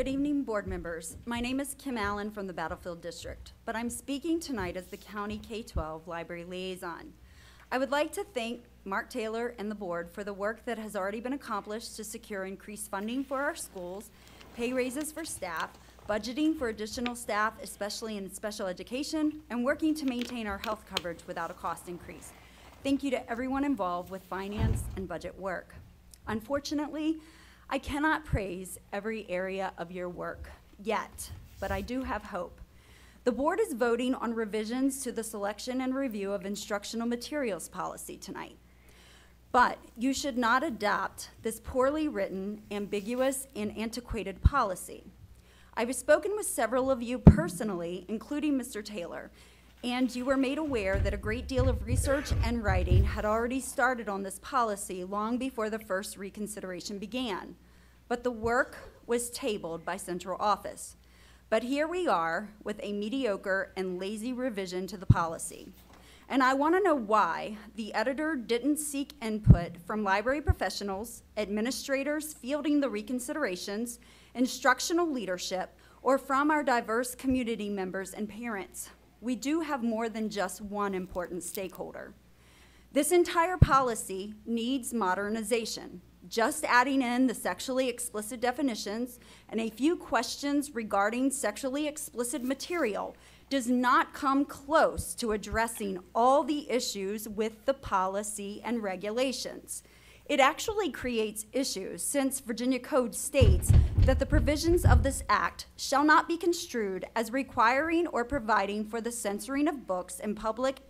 Good evening, board members. My name is Kim Allen from the Battlefield District, but I'm speaking tonight as the County K-12 Library Liaison. I would like to thank Mark Taylor and the board for the work that has already been accomplished to secure increased funding for our schools, pay raises for staff, budgeting for additional staff, especially in special education, and working to maintain our health coverage without a cost increase. Thank you to everyone involved with finance and budget work. Unfortunately, I cannot praise every area of your work yet, but I do have hope. The board is voting on revisions to the selection and review of instructional materials policy tonight. But you should not adopt this poorly written, ambiguous, and antiquated policy. I've spoken with several of you personally, including Mr. Taylor, and you were made aware that a great deal of research and writing had already started on this policy long before the first reconsideration began. But the work was tabled by central office. But here we are with a mediocre and lazy revision to the policy. And I want to know why the editor didn't seek input from library professionals, administrators fielding the reconsiderations, instructional leadership, or from our diverse community members and parents. We do have more than just one important stakeholder. This entire policy needs modernization. Just adding in the sexually explicit definitions and a few questions regarding sexually explicit material does not come close to addressing all the issues with the policy and regulations. It actually creates issues since Virginia Code states that the provisions of this act shall not be construed as requiring or providing for the censoring of books in public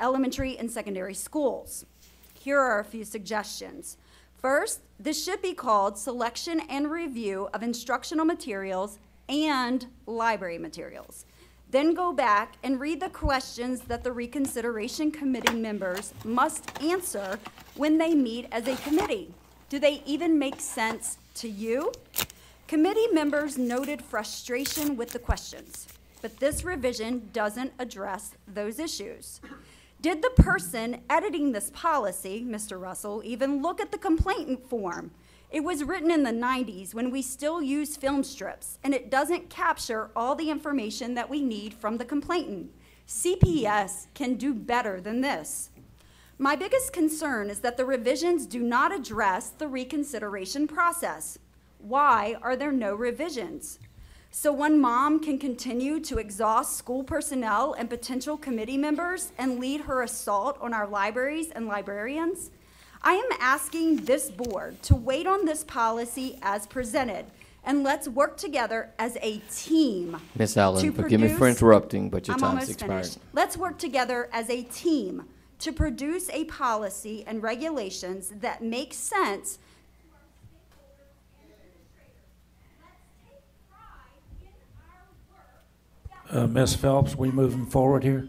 elementary and secondary schools. Here are a few suggestions. First, this should be called Selection and Review of Instructional Materials and Library Materials. Then go back and read the questions that the Reconsideration Committee members must answer when they meet as a committee. Do they even make sense to you? Committee members noted frustration with the questions, but this revision doesn't address those issues. Did the person editing this policy, Mr. Russell, even look at the complainant form? It was written in the 90s when we still use film strips, and it doesn't capture all the information that we need from the complainant. CPS can do better than this. My biggest concern is that the revisions do not address the reconsideration process. Why are there no revisions? So one mom can continue to exhaust school personnel and potential committee members and lead her assault on our libraries and librarians? I am asking this board to wait on this policy as presented, and let's work together as a team. Miss Allen, to forgive me for produce- interrupting, but your I'm time's almost expired. finished. Let's work together as a team to produce a policy and regulations that make sense. Uh, Ms. Phelps, we moving forward here?